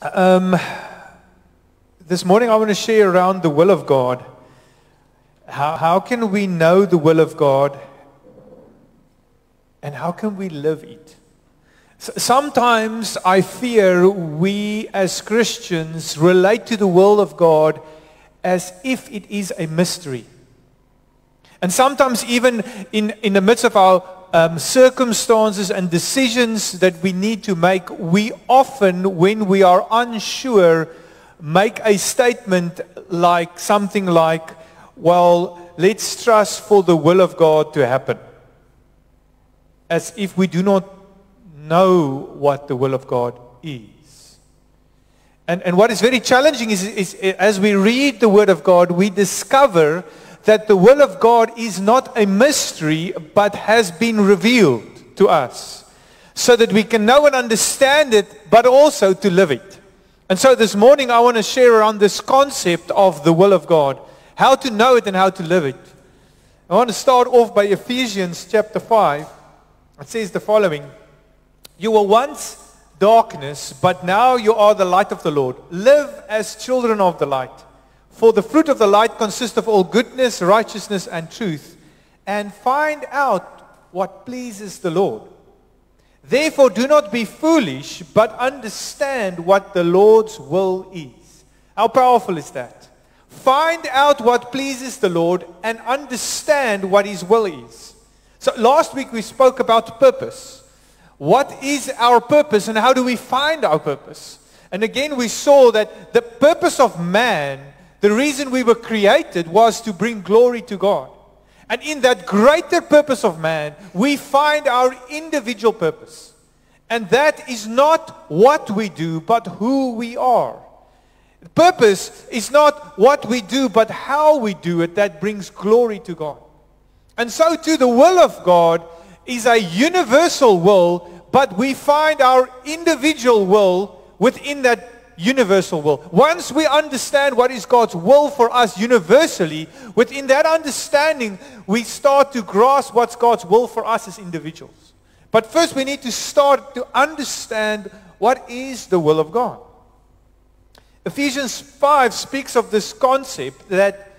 Um, this morning I want to share around the will of God. How, how can we know the will of God? And how can we live it? Sometimes I fear we as Christians relate to the will of God as if it is a mystery. And sometimes even in, in the midst of our um, circumstances and decisions that we need to make, we often, when we are unsure, make a statement like something like, well, let's trust for the will of God to happen. As if we do not know what the will of God is. And, and what is very challenging is, is, is as we read the Word of God, we discover that the will of God is not a mystery, but has been revealed to us so that we can know and understand it, but also to live it. And so this morning I want to share around this concept of the will of God, how to know it and how to live it. I want to start off by Ephesians chapter 5. It says the following, You were once darkness, but now you are the light of the Lord. Live as children of the light. For the fruit of the light consists of all goodness, righteousness, and truth. And find out what pleases the Lord. Therefore, do not be foolish, but understand what the Lord's will is. How powerful is that? Find out what pleases the Lord and understand what His will is. So last week we spoke about purpose. What is our purpose and how do we find our purpose? And again we saw that the purpose of man the reason we were created was to bring glory to God. And in that greater purpose of man, we find our individual purpose. And that is not what we do, but who we are. Purpose is not what we do, but how we do it that brings glory to God. And so too, the will of God is a universal will, but we find our individual will within that universal will. Once we understand what is God's will for us universally, within that understanding, we start to grasp what's God's will for us as individuals. But first we need to start to understand what is the will of God. Ephesians 5 speaks of this concept that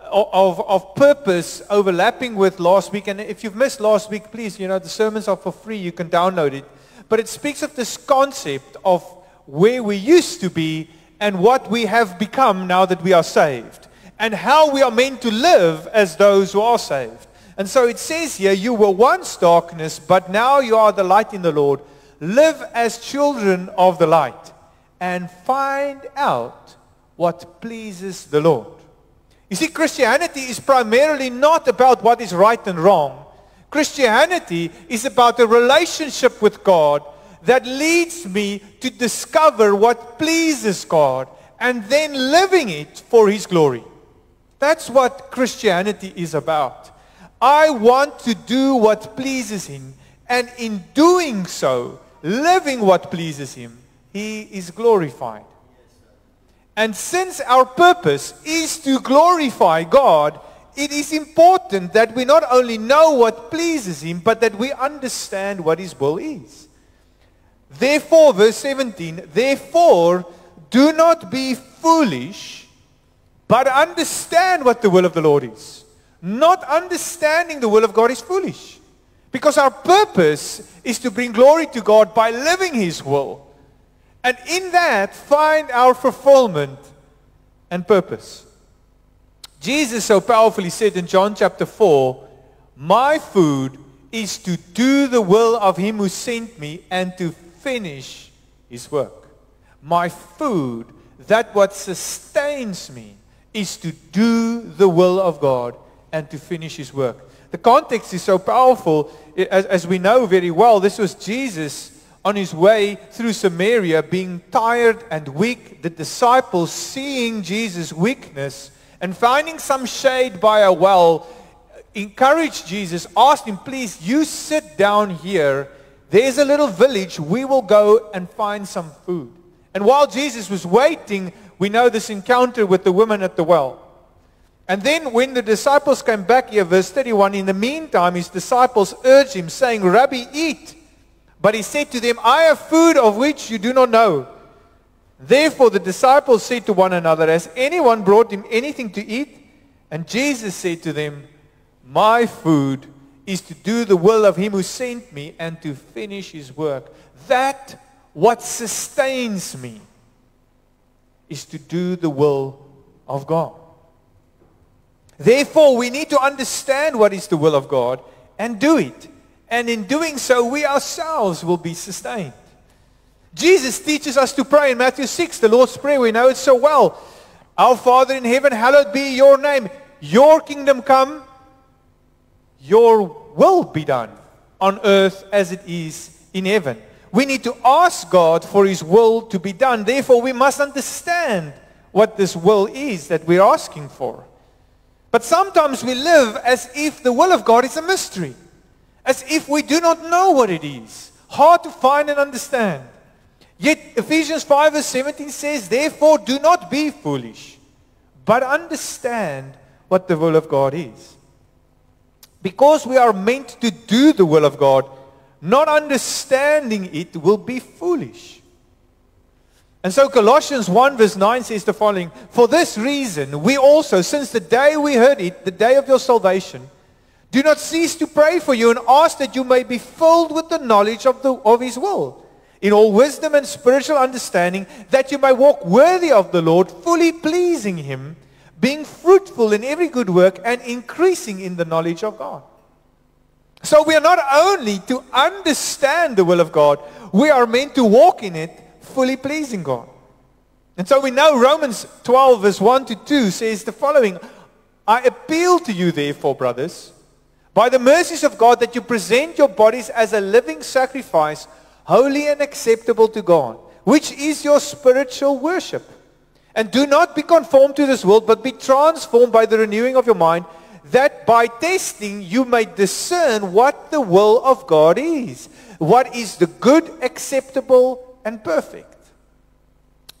uh, of, of purpose overlapping with last week. And if you've missed last week, please, you know, the sermons are for free. You can download it. But it speaks of this concept of where we used to be and what we have become now that we are saved and how we are meant to live as those who are saved. And so it says here, you were once darkness, but now you are the light in the Lord. Live as children of the light and find out what pleases the Lord. You see, Christianity is primarily not about what is right and wrong. Christianity is about a relationship with God that leads me to discover what pleases God and then living it for His glory. That's what Christianity is about. I want to do what pleases Him, and in doing so, living what pleases Him, He is glorified. And since our purpose is to glorify God, it is important that we not only know what pleases Him, but that we understand what His will is. Therefore, verse 17, therefore, do not be foolish, but understand what the will of the Lord is. Not understanding the will of God is foolish. Because our purpose is to bring glory to God by living His will. And in that, find our fulfillment and purpose. Jesus so powerfully said in John chapter 4, My food is to do the will of Him who sent me and to finish his work. My food, that what sustains me, is to do the will of God and to finish his work. The context is so powerful. As, as we know very well, this was Jesus on his way through Samaria being tired and weak. The disciples seeing Jesus' weakness and finding some shade by a well, encouraged Jesus, asked him, please, you sit down here there's a little village. We will go and find some food. And while Jesus was waiting, we know this encounter with the woman at the well. And then when the disciples came back here, verse 31, in the meantime, his disciples urged him, saying, Rabbi, eat. But he said to them, I have food of which you do not know. Therefore the disciples said to one another, Has anyone brought him anything to eat? And Jesus said to them, My food is to do the will of him who sent me and to finish his work. That what sustains me is to do the will of God. Therefore, we need to understand what is the will of God and do it. And in doing so, we ourselves will be sustained. Jesus teaches us to pray in Matthew 6, the Lord's Prayer. We know it so well. Our Father in heaven, hallowed be your name. Your kingdom come. Your will be done on earth as it is in heaven. We need to ask God for his will to be done. Therefore, we must understand what this will is that we're asking for. But sometimes we live as if the will of God is a mystery, as if we do not know what it is, hard to find and understand. Yet Ephesians 5 verse 17 says, Therefore do not be foolish, but understand what the will of God is. Because we are meant to do the will of God, not understanding it will be foolish. And so Colossians 1 verse 9 says the following, For this reason we also, since the day we heard it, the day of your salvation, do not cease to pray for you and ask that you may be filled with the knowledge of, the, of his will in all wisdom and spiritual understanding, that you may walk worthy of the Lord, fully pleasing him, being fruitful in every good work and increasing in the knowledge of God. So we are not only to understand the will of God, we are meant to walk in it, fully pleasing God. And so we know Romans 12 verse 1 to 2 says the following, I appeal to you therefore, brothers, by the mercies of God, that you present your bodies as a living sacrifice, holy and acceptable to God, which is your spiritual worship. And do not be conformed to this world, but be transformed by the renewing of your mind, that by testing you may discern what the will of God is, what is the good, acceptable, and perfect.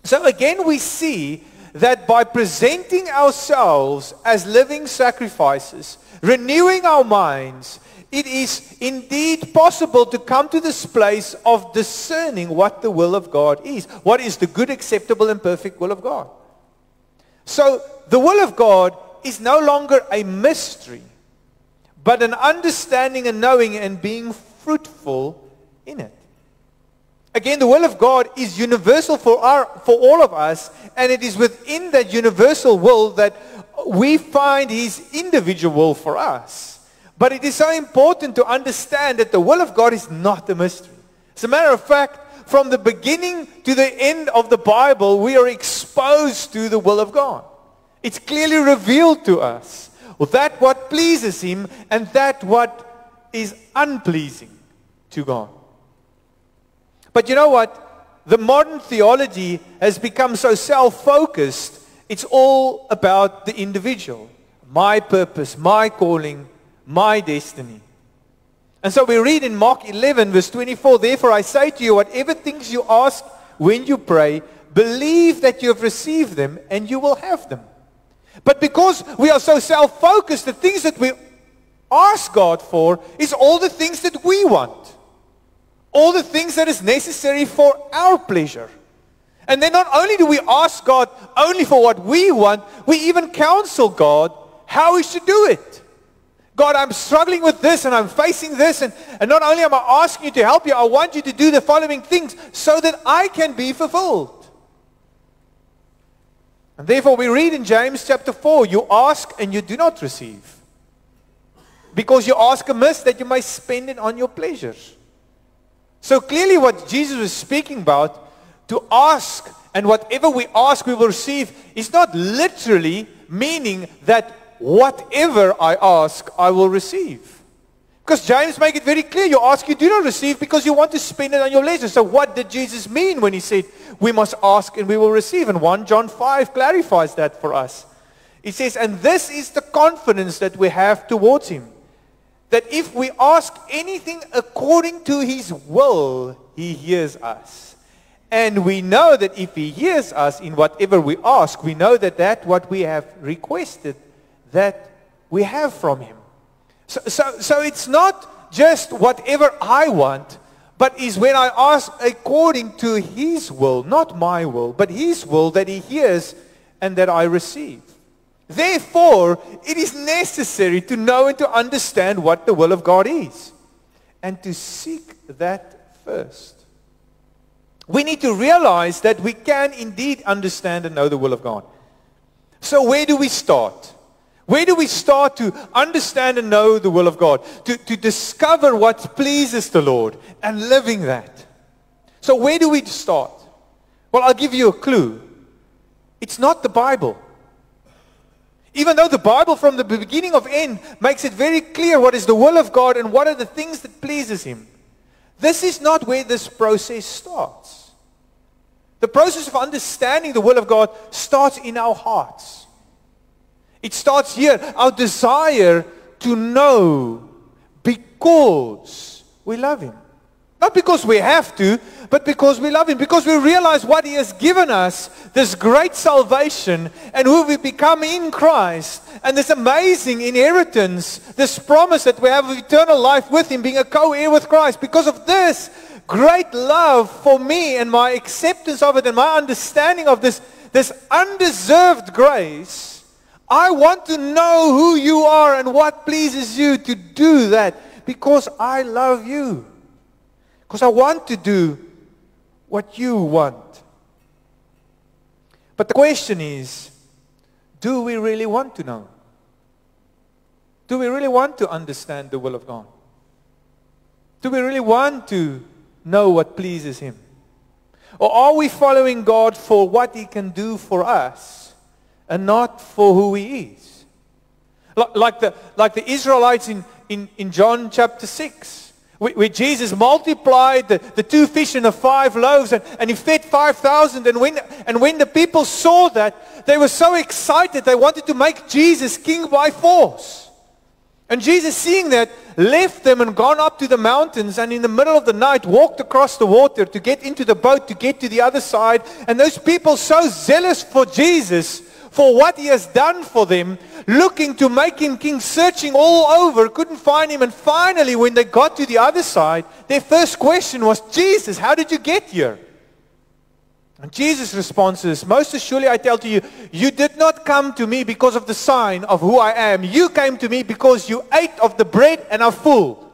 So again we see that by presenting ourselves as living sacrifices, renewing our minds, it is indeed possible to come to this place of discerning what the will of God is. What is the good, acceptable, and perfect will of God? So the will of God is no longer a mystery, but an understanding and knowing and being fruitful in it. Again, the will of God is universal for, our, for all of us, and it is within that universal will that we find his individual will for us. But it is so important to understand that the will of God is not a mystery. As a matter of fact, from the beginning to the end of the Bible, we are exposed to the will of God. It's clearly revealed to us. That what pleases him and that what is unpleasing to God. But you know what? The modern theology has become so self-focused. It's all about the individual. My purpose, my calling, my destiny. And so we read in Mark 11 verse 24, Therefore I say to you, whatever things you ask when you pray, believe that you have received them and you will have them. But because we are so self-focused, the things that we ask God for is all the things that we want. All the things that is necessary for our pleasure. And then not only do we ask God only for what we want, we even counsel God how we should do it. God, I'm struggling with this and I'm facing this. And, and not only am I asking you to help you, I want you to do the following things so that I can be fulfilled. And therefore we read in James chapter 4, you ask and you do not receive. Because you ask amiss that you may spend it on your pleasures. So clearly what Jesus was speaking about, to ask and whatever we ask we will receive, is not literally meaning that whatever I ask, I will receive. Because James make it very clear, you ask, you do not receive because you want to spend it on your leisure. So what did Jesus mean when he said, we must ask and we will receive? And 1 John 5 clarifies that for us. He says, and this is the confidence that we have towards him. That if we ask anything according to his will, he hears us. And we know that if he hears us in whatever we ask, we know that that what we have requested that we have from him. So, so, so it's not just whatever I want, but is when I ask according to his will, not my will, but his will that he hears and that I receive. Therefore, it is necessary to know and to understand what the will of God is and to seek that first. We need to realize that we can indeed understand and know the will of God. So where do we start? Where do we start to understand and know the will of God? To, to discover what pleases the Lord and living that. So where do we start? Well, I'll give you a clue. It's not the Bible. Even though the Bible from the beginning of end makes it very clear what is the will of God and what are the things that pleases him. This is not where this process starts. The process of understanding the will of God starts in our hearts. It starts here, our desire to know because we love him. Not because we have to, but because we love Him. Because we realize what He has given us, this great salvation, and who we become in Christ, and this amazing inheritance, this promise that we have of eternal life with Him, being a co-heir with Christ. Because of this great love for me and my acceptance of it and my understanding of this, this undeserved grace, I want to know who you are and what pleases you to do that because I love you. Because I want to do what you want. But the question is, do we really want to know? Do we really want to understand the will of God? Do we really want to know what pleases Him? Or are we following God for what He can do for us and not for who He is? Like the, like the Israelites in, in, in John chapter 6 where Jesus multiplied the, the two fish and the five loaves and, and he fed 5,000. And when, and when the people saw that, they were so excited they wanted to make Jesus king by force. And Jesus, seeing that, left them and gone up to the mountains and in the middle of the night walked across the water to get into the boat to get to the other side. And those people so zealous for Jesus for what he has done for them, looking to make him king, searching all over, couldn't find him. And finally, when they got to the other side, their first question was, Jesus, how did you get here? And Jesus' response is, Most assuredly I tell to you, you did not come to me because of the sign of who I am. You came to me because you ate of the bread and are full.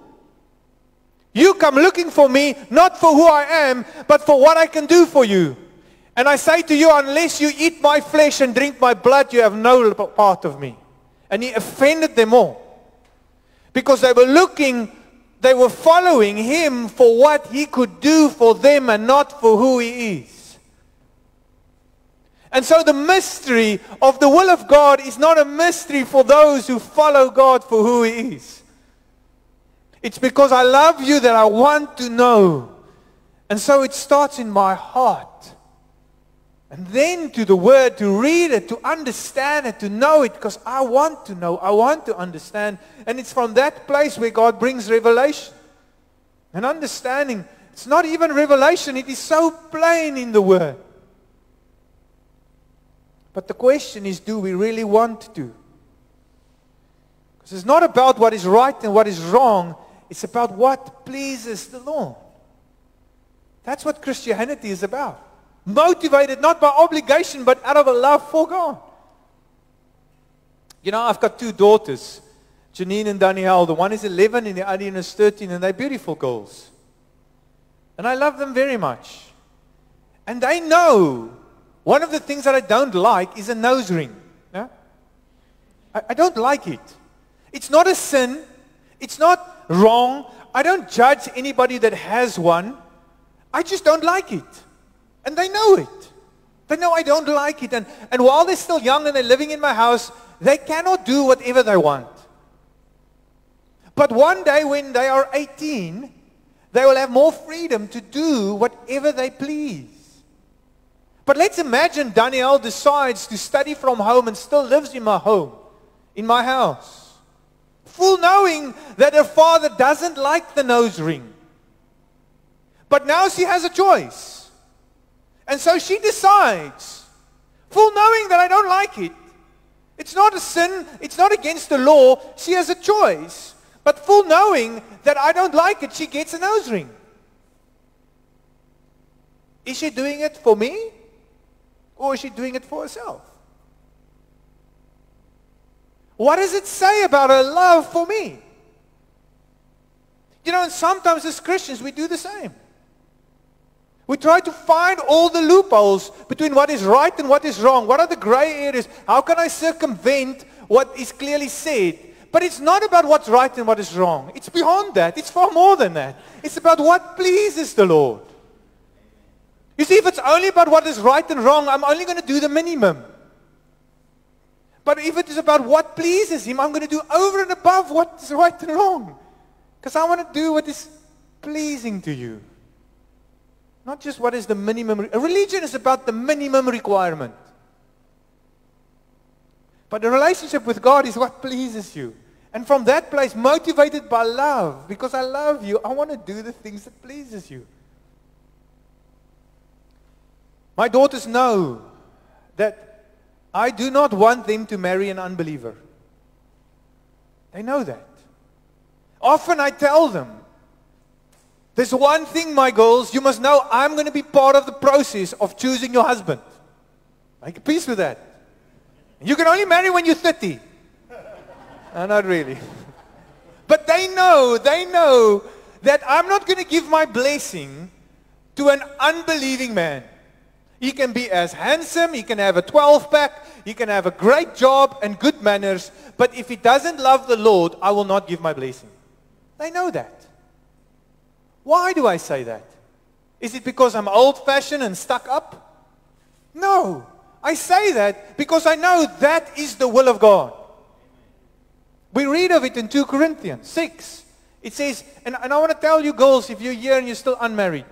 You come looking for me, not for who I am, but for what I can do for you. And I say to you, unless you eat my flesh and drink my blood, you have no part of me. And he offended them all. Because they were looking, they were following him for what he could do for them and not for who he is. And so the mystery of the will of God is not a mystery for those who follow God for who he is. It's because I love you that I want to know. And so it starts in my heart. And then to the word, to read it, to understand it, to know it, because I want to know, I want to understand. And it's from that place where God brings revelation. And understanding, it's not even revelation, it is so plain in the word. But the question is, do we really want to? Because it's not about what is right and what is wrong. It's about what pleases the Lord. That's what Christianity is about. Motivated not by obligation, but out of a love for God. You know, I've got two daughters, Janine and Danielle. The one is 11 and the other one is 13, and they're beautiful girls. And I love them very much. And they know one of the things that I don't like is a nose ring. Yeah? I, I don't like it. It's not a sin. It's not wrong. I don't judge anybody that has one. I just don't like it. And they know it. They know I don't like it. And, and while they're still young and they're living in my house, they cannot do whatever they want. But one day when they are 18, they will have more freedom to do whatever they please. But let's imagine Danielle decides to study from home and still lives in my home, in my house. Full knowing that her father doesn't like the nose ring. But now she has a choice. And so she decides, full knowing that I don't like it. It's not a sin. It's not against the law. She has a choice. But full knowing that I don't like it, she gets a nose ring. Is she doing it for me? Or is she doing it for herself? What does it say about her love for me? You know, and sometimes as Christians we do the same. We try to find all the loopholes between what is right and what is wrong. What are the gray areas? How can I circumvent what is clearly said? But it's not about what's right and what is wrong. It's beyond that. It's far more than that. It's about what pleases the Lord. You see, if it's only about what is right and wrong, I'm only going to do the minimum. But if it is about what pleases Him, I'm going to do over and above what is right and wrong. Because I want to do what is pleasing to you. Not just what is the minimum. A religion is about the minimum requirement. But the relationship with God is what pleases you. And from that place, motivated by love, because I love you, I want to do the things that pleases you. My daughters know that I do not want them to marry an unbeliever. They know that. Often I tell them, there's one thing, my girls, you must know I'm going to be part of the process of choosing your husband. Make peace with that. You can only marry when you're 30. no, not really. But they know, they know that I'm not going to give my blessing to an unbelieving man. He can be as handsome, he can have a 12-pack, he can have a great job and good manners, but if he doesn't love the Lord, I will not give my blessing. They know that. Why do I say that? Is it because I'm old-fashioned and stuck up? No. I say that because I know that is the will of God. We read of it in 2 Corinthians 6. It says, and, and I want to tell you girls, if you're here and you're still unmarried,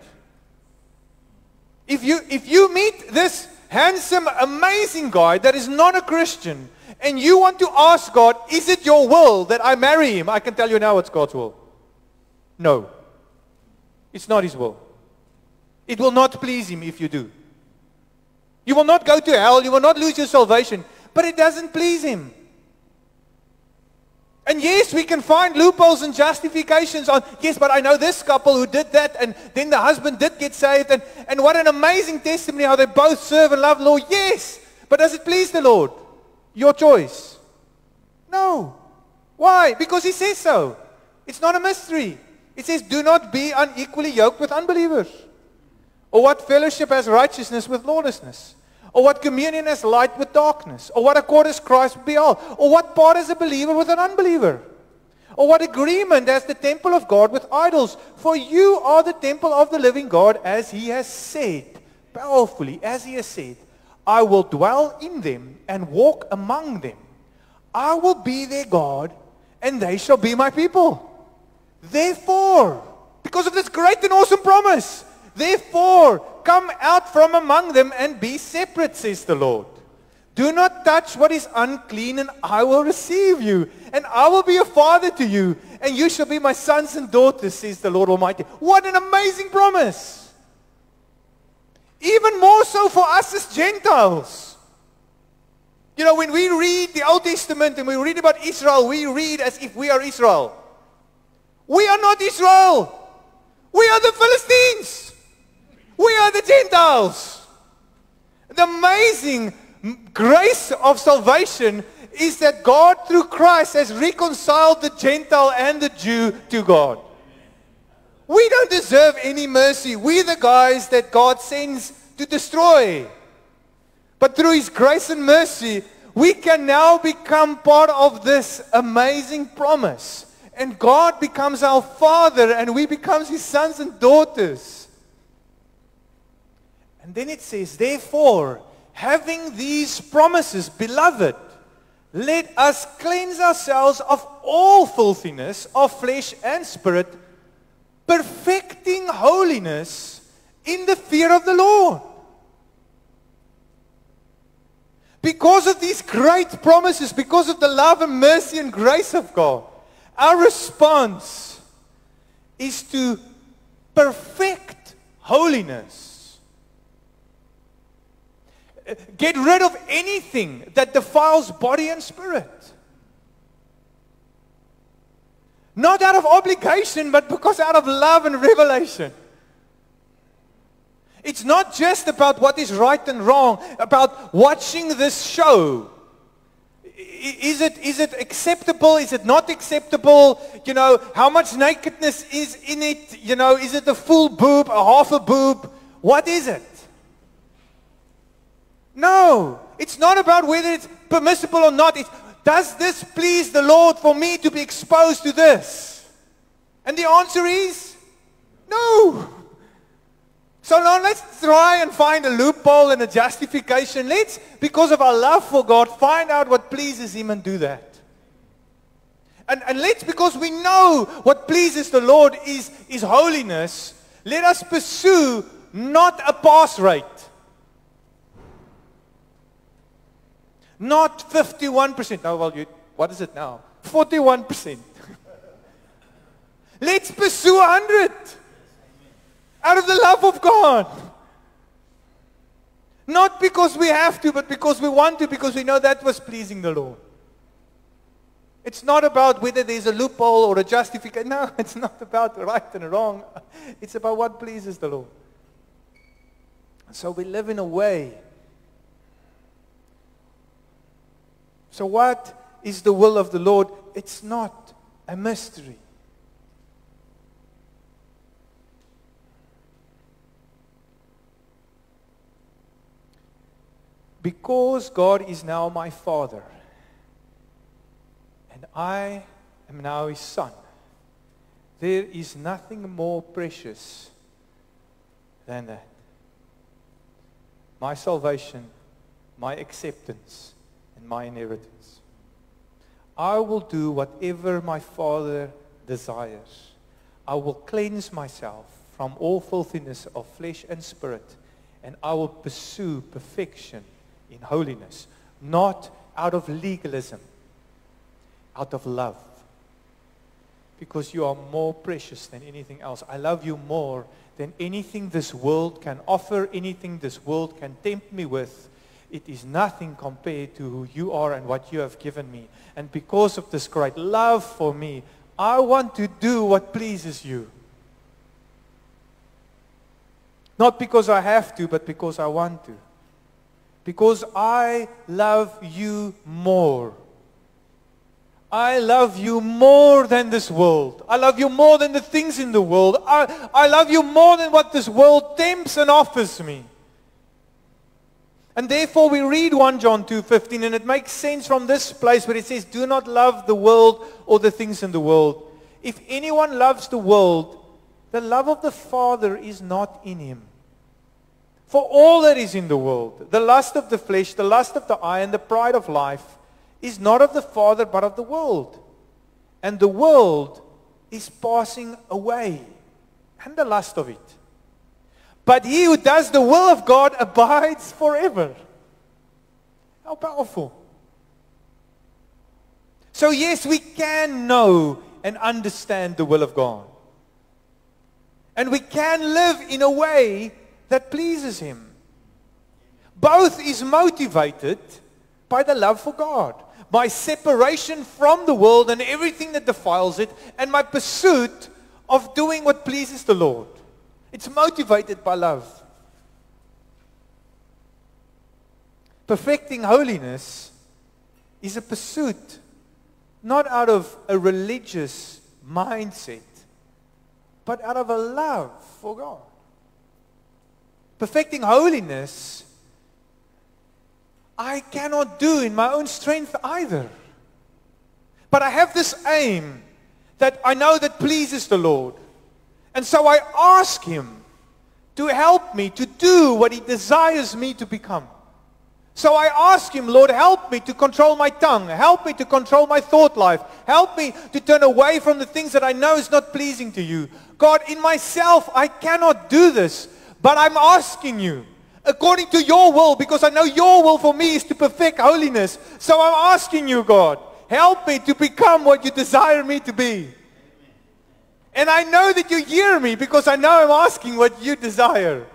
if you, if you meet this handsome, amazing guy that is not a Christian, and you want to ask God, is it your will that I marry him? I can tell you now it's God's will. No. It's not his will. It will not please him if you do. You will not go to hell. You will not lose your salvation. But it doesn't please him. And yes, we can find loopholes and justifications on, yes, but I know this couple who did that, and then the husband did get saved, and, and what an amazing testimony how they both serve and love the Lord. Yes, but does it please the Lord? Your choice. No. Why? Because he says so. It's not a mystery. It says, do not be unequally yoked with unbelievers. Or what fellowship has righteousness with lawlessness? Or what communion has light with darkness? Or what accord has Christ with Baal? Or what part has a believer with an unbeliever? Or what agreement has the temple of God with idols? For you are the temple of the living God, as he has said, powerfully, as he has said, I will dwell in them and walk among them. I will be their God, and they shall be my people. Therefore, because of this great and awesome promise, therefore, come out from among them and be separate, says the Lord. Do not touch what is unclean, and I will receive you, and I will be a father to you, and you shall be my sons and daughters, says the Lord Almighty. What an amazing promise! Even more so for us as Gentiles. You know, when we read the Old Testament and we read about Israel, we read as if we are Israel. We are not Israel. We are the Philistines. We are the Gentiles. The amazing grace of salvation is that God through Christ has reconciled the Gentile and the Jew to God. We don't deserve any mercy. We're the guys that God sends to destroy. But through his grace and mercy, we can now become part of this amazing promise and God becomes our Father and we become His sons and daughters. And then it says, therefore, having these promises, beloved, let us cleanse ourselves of all filthiness of flesh and spirit, perfecting holiness in the fear of the Lord. Because of these great promises, because of the love and mercy and grace of God, our response is to perfect holiness. Get rid of anything that defiles body and spirit. Not out of obligation, but because out of love and revelation. It's not just about what is right and wrong, about watching this show. Is it, is it acceptable? Is it not acceptable? You know, how much nakedness is in it? You know, is it a full boob, a half a boob? What is it? No, it's not about whether it's permissible or not. It's, does this please the Lord for me to be exposed to this? And the answer is no. So now let's try and find a loophole and a justification. Let's, because of our love for God, find out what pleases Him and do that. And, and let's, because we know what pleases the Lord is, is holiness, let us pursue not a pass rate. Not 51%. Oh, well, you, what is it now? 41%. Let's pursue 100 out of the love of God. Not because we have to, but because we want to, because we know that was pleasing the Lord. It's not about whether there's a loophole or a justification. No, it's not about right and wrong. It's about what pleases the Lord. So we live in a way So what is the will of the Lord? It's not a mystery. Because God is now my Father, and I am now His Son, there is nothing more precious than that. My salvation, my acceptance, and my inheritance. I will do whatever my Father desires. I will cleanse myself from all filthiness of flesh and spirit, and I will pursue perfection in holiness, not out of legalism, out of love. Because you are more precious than anything else. I love you more than anything this world can offer, anything this world can tempt me with. It is nothing compared to who you are and what you have given me. And because of this great love for me, I want to do what pleases you. Not because I have to, but because I want to. Because I love you more. I love you more than this world. I love you more than the things in the world. I, I love you more than what this world tempts and offers me. And therefore we read 1 John 2:15 and it makes sense from this place where it says do not love the world or the things in the world. If anyone loves the world, the love of the Father is not in him. For all that is in the world, the lust of the flesh, the lust of the eye and the pride of life is not of the Father but of the world. And the world is passing away and the lust of it. But he who does the will of God abides forever. How powerful. So yes, we can know and understand the will of God. And we can live in a way that pleases him. Both is motivated by the love for God, my separation from the world and everything that defiles it, and my pursuit of doing what pleases the Lord. It's motivated by love. Perfecting holiness is a pursuit not out of a religious mindset, but out of a love for God. Perfecting holiness, I cannot do in my own strength either. But I have this aim that I know that pleases the Lord. And so I ask him to help me to do what he desires me to become. So I ask him, Lord, help me to control my tongue. Help me to control my thought life. Help me to turn away from the things that I know is not pleasing to you. God, in myself, I cannot do this. But I'm asking you, according to your will, because I know your will for me is to perfect holiness. So I'm asking you, God, help me to become what you desire me to be. And I know that you hear me because I know I'm asking what you desire.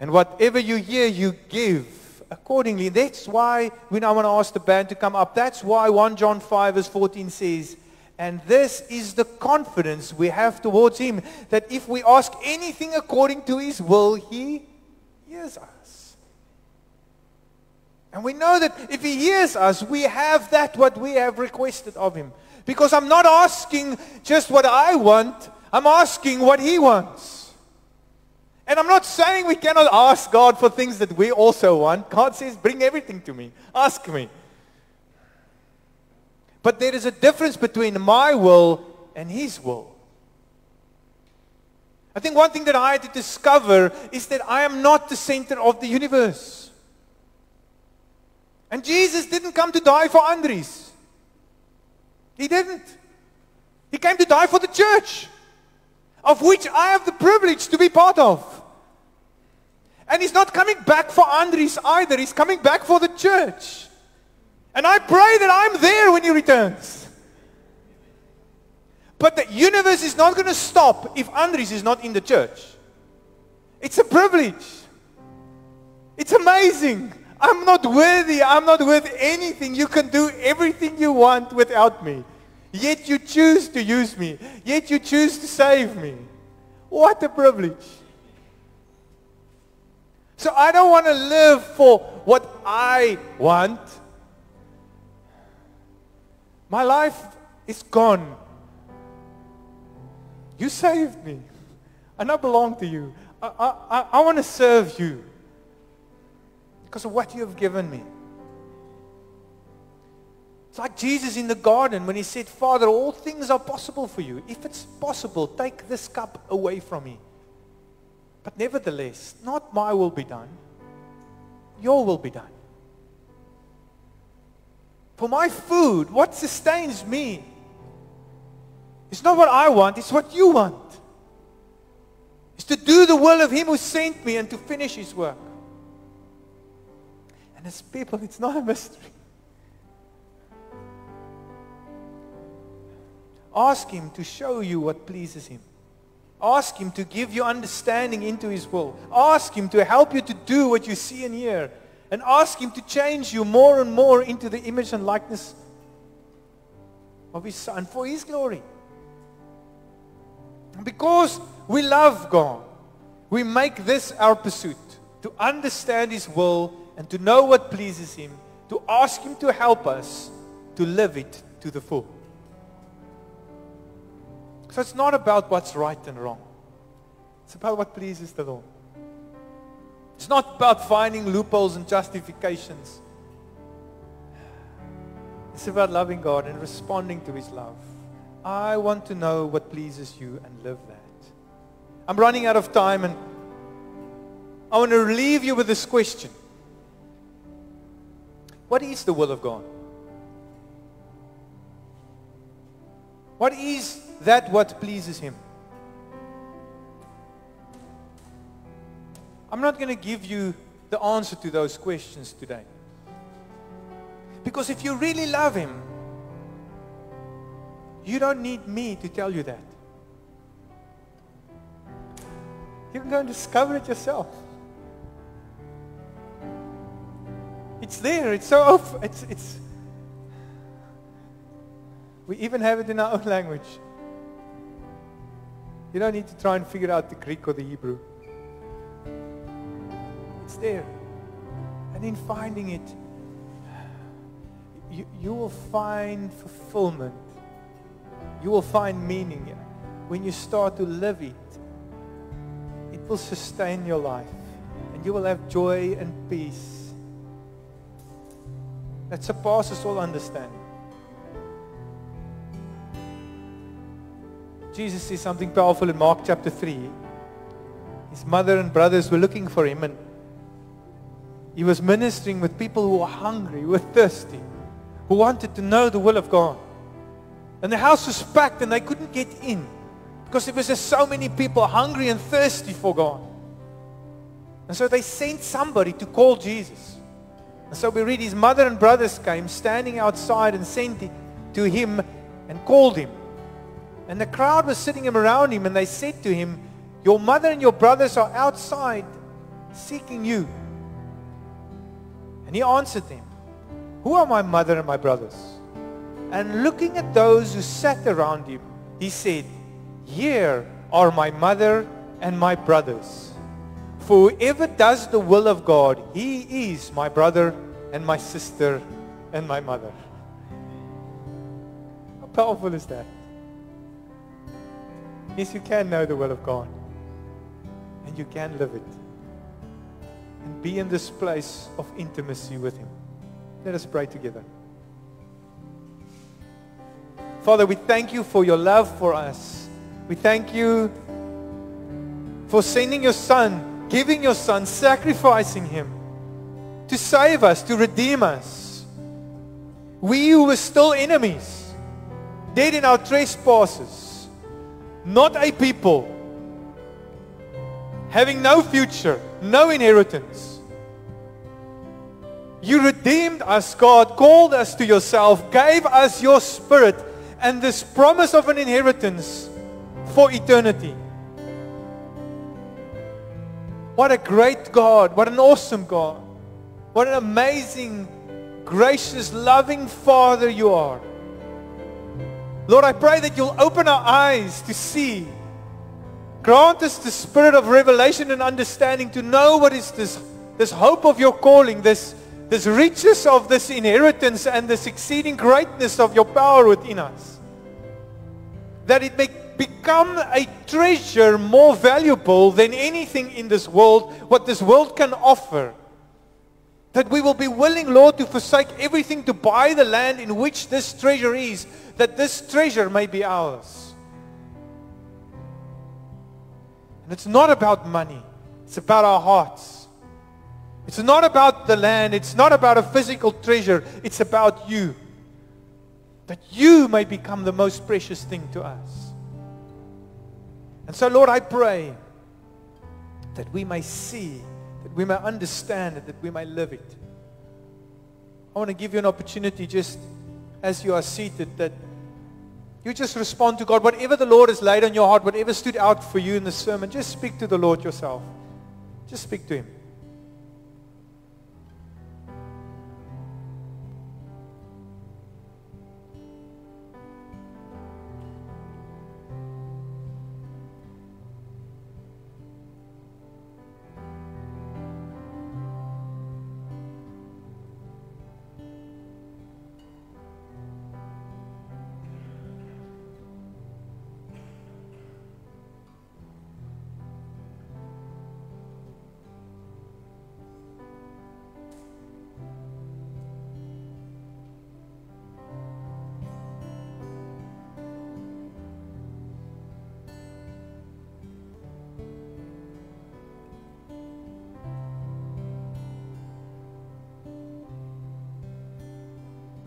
And whatever you hear, you give accordingly. That's why when I want to ask the band to come up, that's why 1 John 5 verse 14 says, And this is the confidence we have towards him that if we ask anything according to his will, he hears us. And we know that if he hears us, we have that what we have requested of him. Because I'm not asking just what I want, I'm asking what he wants. And I'm not saying we cannot ask God for things that we also want. God says, bring everything to me. Ask me. But there is a difference between my will and his will. I think one thing that I had to discover is that I am not the center of the universe. And Jesus didn't come to die for Andries. He didn't. He came to die for the church, of which I have the privilege to be part of. And he's not coming back for Andries either. He's coming back for the church. And I pray that I'm there when he returns. But the universe is not going to stop if Andries is not in the church. It's a privilege. It's amazing. I'm not worthy. I'm not worth anything. You can do everything you want without me. Yet you choose to use me. Yet you choose to save me. What a privilege. So I don't want to live for what I want. My life is gone. You saved me. And I belong to you. I, I, I want to serve you because of what you have given me. It's like Jesus in the garden when he said, Father, all things are possible for you. If it's possible, take this cup away from me. But nevertheless, not my will be done. Your will be done. For my food, what sustains me, it's not what I want, it's what you want. It's to do the will of Him who sent me and to finish His work. And as people, it's not a mystery. Ask Him to show you what pleases Him. Ask Him to give you understanding into His will. Ask Him to help you to do what you see and hear and ask Him to change you more and more into the image and likeness of His Son for His glory. Because we love God, we make this our pursuit to understand His will and to know what pleases Him, to ask Him to help us to live it to the full. So it's not about what's right and wrong. It's about what pleases the Lord. It's not about finding loopholes and justifications. It's about loving God and responding to his love. I want to know what pleases you and live that. I'm running out of time and I want to leave you with this question. What is the will of God? What is that what pleases him? I'm not going to give you the answer to those questions today. Because if you really love him, you don't need me to tell you that. You can go and discover it yourself. It's there. It's so open. It's, it's, we even have it in our own language. You don't need to try and figure out the Greek or the Hebrew there. And in finding it, you, you will find fulfillment. You will find meaning. When you start to live it, it will sustain your life. And you will have joy and peace that surpasses all understanding. Jesus says something powerful in Mark chapter 3. His mother and brothers were looking for him and he was ministering with people who were hungry, who were thirsty, who wanted to know the will of God. And the house was packed and they couldn't get in because there was just so many people hungry and thirsty for God. And so they sent somebody to call Jesus. And so we read his mother and brothers came standing outside and sent to him and called him. And the crowd was sitting around him and they said to him, Your mother and your brothers are outside seeking you. And he answered them, Who are my mother and my brothers? And looking at those who sat around him, he said, Here are my mother and my brothers. For whoever does the will of God, he is my brother and my sister and my mother. How powerful is that? Yes, you can know the will of God. And you can live it. And be in this place of intimacy with him. Let us pray together. Father, we thank you for your love for us. We thank you for sending your son, giving your son, sacrificing him to save us, to redeem us. We who were still enemies, dead in our trespasses, not a people, having no future, no inheritance. You redeemed us, God, called us to yourself, gave us your spirit and this promise of an inheritance for eternity. What a great God. What an awesome God. What an amazing, gracious, loving Father you are. Lord, I pray that you'll open our eyes to see. Grant us the spirit of revelation and understanding to know what is this, this hope of your calling, this, this riches of this inheritance and this exceeding greatness of your power within us. That it may become a treasure more valuable than anything in this world, what this world can offer. That we will be willing, Lord, to forsake everything to buy the land in which this treasure is, that this treasure may be ours. And it's not about money. It's about our hearts. It's not about the land. It's not about a physical treasure. It's about you. That you may become the most precious thing to us. And so, Lord, I pray that we may see, that we may understand it, that we may live it. I want to give you an opportunity just as you are seated that you just respond to God. Whatever the Lord has laid on your heart, whatever stood out for you in the sermon, just speak to the Lord yourself. Just speak to Him.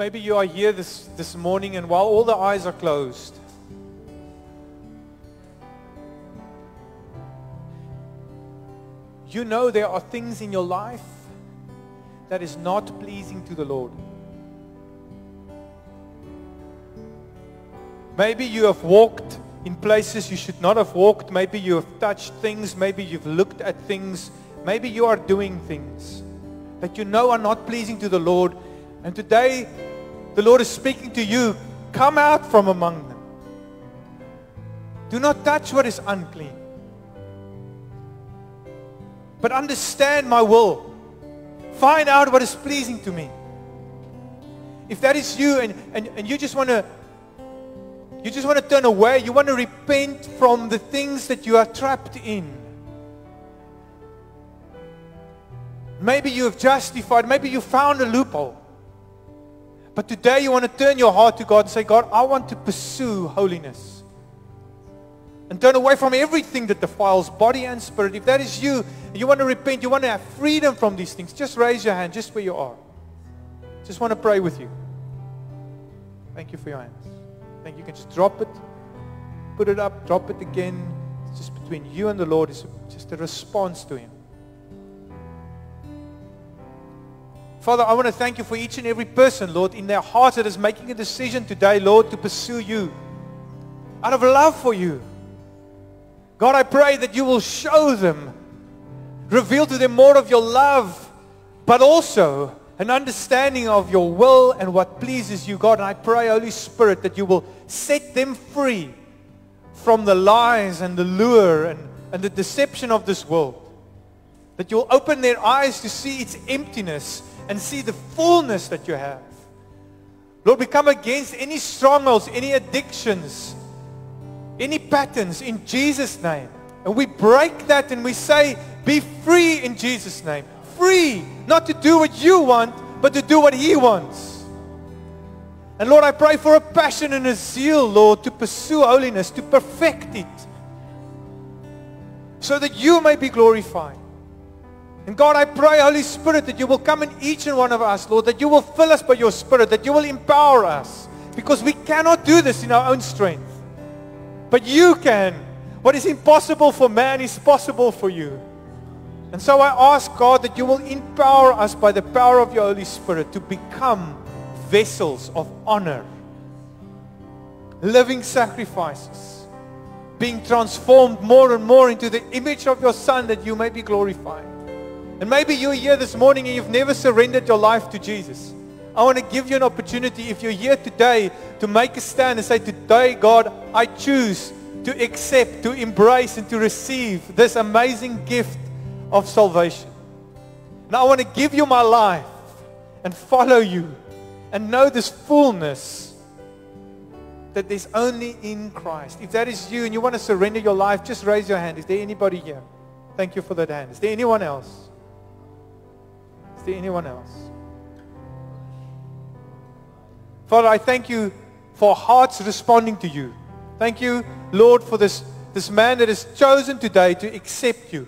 Maybe you are here this, this morning and while all the eyes are closed, you know there are things in your life that is not pleasing to the Lord. Maybe you have walked in places you should not have walked. Maybe you have touched things. Maybe you've looked at things. Maybe you are doing things that you know are not pleasing to the Lord. And today, the Lord is speaking to you. Come out from among them. Do not touch what is unclean. But understand my will. Find out what is pleasing to me. If that is you and, and, and you just want to you just want to turn away, you want to repent from the things that you are trapped in. Maybe you have justified, maybe you found a loophole. But today you want to turn your heart to God and say, God, I want to pursue holiness. And turn away from everything that defiles body and spirit. If that is you, you want to repent, you want to have freedom from these things, just raise your hand just where you are. Just want to pray with you. Thank you for your hands. Thank you. You can just drop it, put it up, drop it again. It's just between you and the Lord. It's just a response to Him. Father, I want to thank you for each and every person, Lord, in their heart that is making a decision today, Lord, to pursue you out of love for you. God, I pray that you will show them, reveal to them more of your love, but also an understanding of your will and what pleases you, God. And I pray, Holy Spirit, that you will set them free from the lies and the lure and, and the deception of this world. That you'll open their eyes to see its emptiness and see the fullness that you have. Lord, we come against any strongholds, any addictions, any patterns in Jesus' name. And we break that and we say, be free in Jesus' name free not to do what you want, but to do what He wants. And Lord, I pray for a passion and a zeal, Lord, to pursue holiness, to perfect it, so that you may be glorified. And God, I pray, Holy Spirit, that you will come in each and one of us, Lord, that you will fill us by your Spirit, that you will empower us, because we cannot do this in our own strength. But you can. What is impossible for man is possible for you. And so I ask God that you will empower us by the power of your Holy Spirit to become vessels of honor, living sacrifices, being transformed more and more into the image of your Son that you may be glorified. And maybe you're here this morning and you've never surrendered your life to Jesus. I want to give you an opportunity if you're here today to make a stand and say, Today, God, I choose to accept, to embrace, and to receive this amazing gift of salvation. And I want to give you my life and follow you and know this fullness that there's only in Christ. If that is you and you want to surrender your life, just raise your hand. Is there anybody here? Thank you for that hand. Is there anyone else? There anyone else? Father, I thank you for hearts responding to you. Thank you, Lord, for this, this man that has chosen today to accept you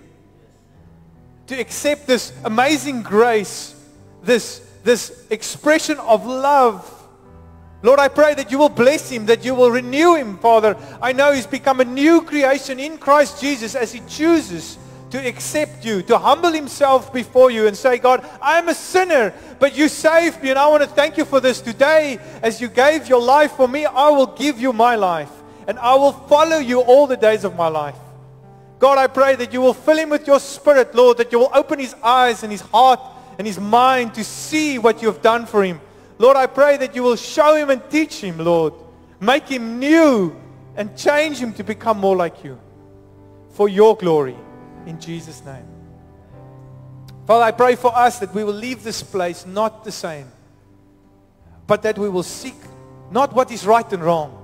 to accept this amazing grace, this, this expression of love. Lord, I pray that you will bless him, that you will renew him, Father. I know he's become a new creation in Christ Jesus as he chooses to accept you, to humble himself before you and say, God, I am a sinner, but you saved me and I want to thank you for this. Today, as you gave your life for me, I will give you my life and I will follow you all the days of my life. God, I pray that you will fill him with your spirit, Lord, that you will open his eyes and his heart and his mind to see what you have done for him. Lord, I pray that you will show him and teach him, Lord. Make him new and change him to become more like you. For your glory. In Jesus' name. Father, I pray for us that we will leave this place not the same, but that we will seek not what is right and wrong,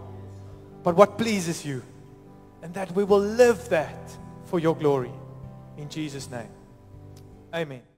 but what pleases you. And that we will live that for your glory. In Jesus' name. Amen.